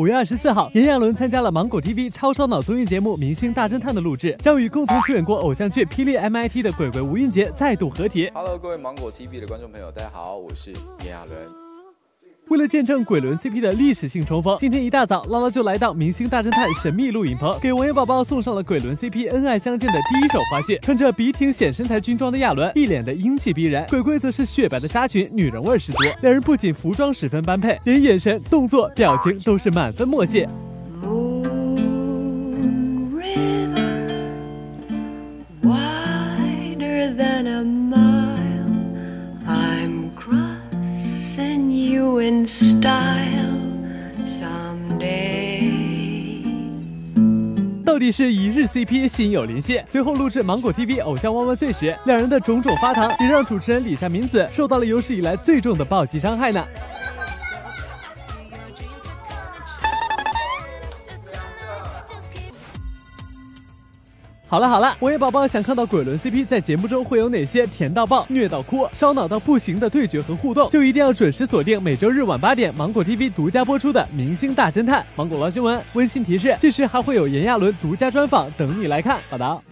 五月二十四号，炎亚纶参加了芒果 TV 超烧脑综艺节目《明星大侦探》的录制，将与共同出演过偶像剧《霹雳 MIT》的鬼鬼吴映洁再度合体。Hello，各位芒果 TV 的观众朋友，大家好，我是炎亚纶。为了见证鬼轮 CP 的历史性重逢，今天一大早，姥姥就来到《明星大侦探》神秘录影棚，给网友宝宝送上了鬼轮 CP 恩爱相见的第一手花絮。穿着笔挺显身材军装的亚伦，一脸的英气逼人；鬼鬼则是雪白的纱裙，女人味十足。两人不仅服装十分般配，连眼神、动作、表情都是满分默契。到底是一日 CP 心有灵犀。随后录制芒果 TV 偶像万万岁时，两人的种种发糖，也让主持人李善明子受到了有史以来最重的暴击伤害呢。好了好了，我也宝宝想看到鬼轮 CP 在节目中会有哪些甜到爆、虐到哭、烧脑到不行的对决和互动，就一定要准时锁定每周日晚八点芒果 TV 独家播出的《明星大侦探》。芒果捞新闻温馨提示：届时还会有炎亚纶独家专访等你来看。报道。